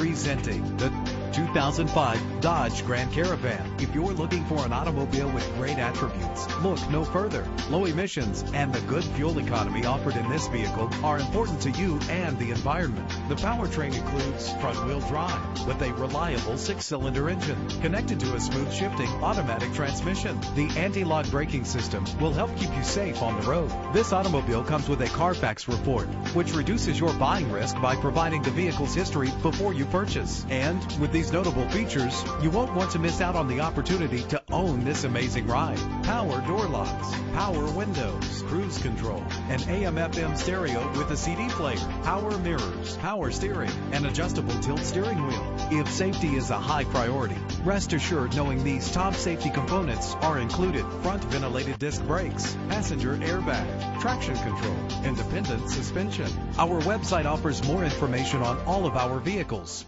Presenting the 2005 Dodge Grand Caravan. If you're looking for an automobile with great attributes, look no further. Low emissions and the good fuel economy offered in this vehicle are important to you and the environment. The powertrain includes front-wheel drive with a reliable six-cylinder engine connected to a smooth shifting automatic transmission. The anti-lock braking system will help keep you safe on the road. This automobile comes with a Carfax report, which reduces your buying risk by providing the vehicle's history before you purchase. And with these notable features, you won't want to miss out on the opportunity to own this amazing ride. Power door locks, power windows, cruise control, an AM FM stereo with a CD player, power mirrors, power steering, and adjustable tilt steering wheel. If safety is a high priority, rest assured knowing these top safety components are included. Front ventilated disc brakes, passenger airbag, traction control, independent suspension. Our website offers more information on all of our vehicles.